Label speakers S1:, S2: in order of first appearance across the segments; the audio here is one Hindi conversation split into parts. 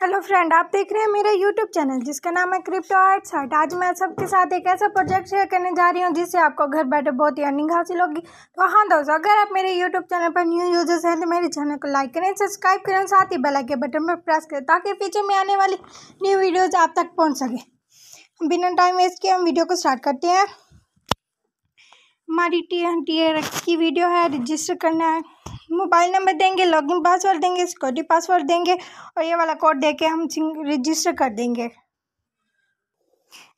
S1: हेलो फ्रेंड, आप देख रहे हैं मेरा यूट्यूब चैनल, जिसका नाम है क्रिप्टो आर्ट साइट आज मैं सबके साथ एक ऐसा प्रोजेक्ट शेयर करने जा रही हूँ, जिससे आपको घर बैठे बहुत ही अर्निंग हासिल होगी। तो हाँ दोस्तों, अगर आप मेरे यूट्यूब चैनल पर न्यू यूज़र्स हैं तो मेरे चैनल को लाइक करें सब्सक्राइब करें साथ ही बेल के बटन पर प्रेस करें, ताकि फ्यूचर में आने वाली न्यू वीडियोज़ आप तक पहुँच सके। बिना टाइम वेस्ट किए हम वीडियो को स्टार्ट करते हैं। हमारी टी टी की वीडियो है रजिस्टर करना है। मोबाइल नंबर देंगे, लॉगिन पासवर्ड देंगे, सिक्योरिटी पासवर्ड देंगे और ये वाला कोड दे के हम रजिस्टर कर देंगे।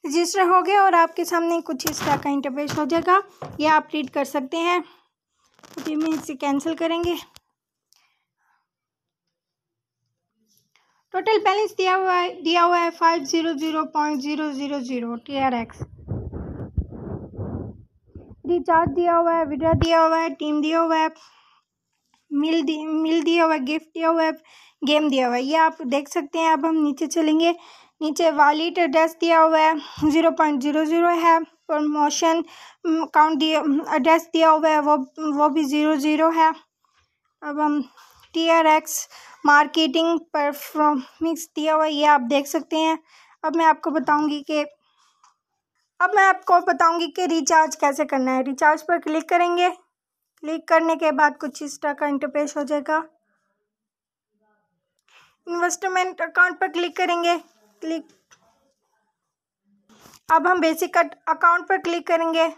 S1: रजिस्टर हो गया और आपके सामने कुछ इस तरह का इंटरफेस हो जाएगा। ये आप रीड कर सकते हैं। जी में इसे कैंसिल करेंगे। टोटल बैलेंस दिया हुआ है, दिया हुआ है five zero zero point zero zero zero T R X recharge दिया हुआ है विड्रा दिया हुआ है टीम दिया हुआ है। मिल दी, मिल दिया हुआ है गिफ्ट दिया हुआ है गेम दिया हुआ। है ये आप देख सकते हैं, अब हम नीचे चलेंगे। नीचे वॉलेट एड्रेस दिया हुआ है ज़ीरो पॉइंट ज़ीरो ज़ीरो है प्रमोशन अकाउंट दिया एड्रेस दिया हुआ है, वो वो भी ज़ीरो ज़ीरो है। अब हम टी आर एक्स मार्केटिंग परफॉर्मिक्स दिया हुआ है, ये आप देख सकते हैं। अब मैं आपको बताऊँगी कि, अब मैं आपको बताऊँगी कि रिचार्ज कैसे करना है। रिचार्ज पर क्लिक करेंगे। क्लिक करने के बाद कुछ इस तरह का इंटरपेश हो जाएगा। इन्वेस्टमेंट अकाउंट पर क्लिक करेंगे। क्लिक अब हम बेसिक अकाउंट पर क्लिक करेंगे।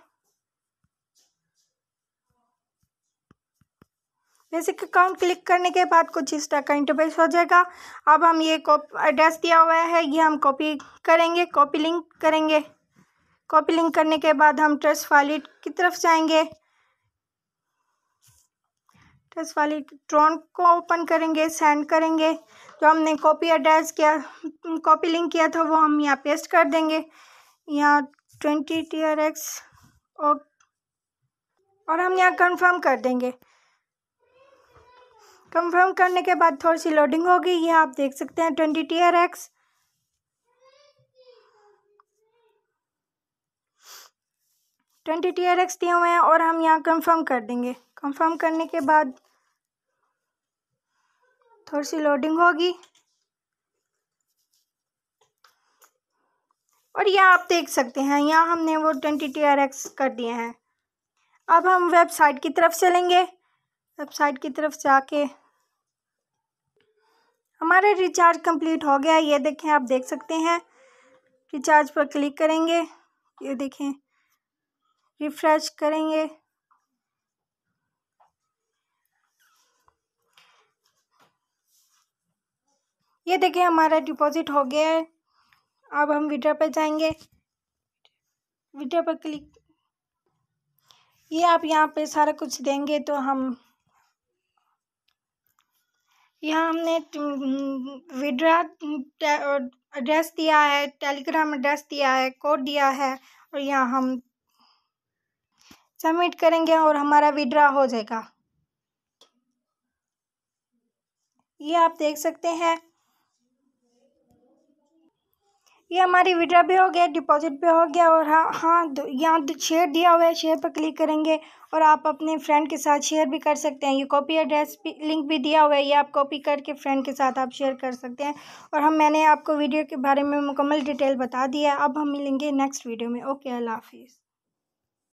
S1: बेसिक अकाउंट क्लिक करने के बाद कुछ इस तरह का इंटरफेस हो जाएगा। अब हम ये एड्रेस दिया हुआ है, ये हम कॉपी करेंगे कॉपी लिंक करेंगे। कॉपी लिंक करने के बाद हम ट्रस्ट वॉलेट की तरफ़ जाएँगे। ट्रस्ट वाली ट्रॉन को ओपन करेंगे, सेंड करेंगे। जो हमने कॉपी एड्रेस किया, कॉपी लिंक किया था, वो हम यहाँ पेस्ट कर देंगे। यहाँ ट्वेंटी टी आर एक्स और और हम यहाँ कंफर्म कर देंगे। कंफर्म करने के बाद थोड़ी सी लोडिंग होगी। ये आप देख सकते हैं twenty T R X. Twenty T R X दिए हुए हैं और हम यहाँ कंफर्म कर देंगे। कंफर्म करने के बाद थोड़ी सी लोडिंग होगी। और यह आप देख सकते हैं, यहाँ हमने वो ट्वेंटी टी आर एक्स कर दिए हैं। अब हम वेबसाइट की तरफ़ चलेंगे। वेबसाइट की तरफ़ जाके हमारा रिचार्ज कंप्लीट हो गया। ये देखें, आप देख सकते हैं। रिचार्ज पर क्लिक करेंगे। ये देखें रिफ़्रेश करेंगे। ये देखिए हमारा डिपॉज़िट हो गया है। अब हम विड्रा पर जाएँगे। विड्रा पर क्लिक। ये आप यहाँ पे सारा कुछ देंगे तो हम यहाँ हमने विड्रा एड्रेस दिया है, टेलीग्राम एड्रेस दिया है, कोड दिया है और यहाँ हम सबमिट करेंगे और हमारा विड्रा हो जाएगा। ये आप देख सकते हैं। ये हमारी विड्रा भी हो गया डिपॉजिट भी हो गया और हाँ हाँ यहाँ शेयर दिया हुआ है शेयर पर क्लिक करेंगे और आप अपने फ्रेंड के साथ शेयर भी कर सकते हैं। ये कॉपी एड्रेस भी लिंक भी दिया हुआ है, ये आप कॉपी करके फ्रेंड के साथ आप शेयर कर सकते हैं। और हम, मैंने आपको वीडियो के बारे में मुकम्मल डिटेल बता दिया अब हम मिलेंगे नेक्स्ट वीडियो में। ओके अल्लाह हाफिज़।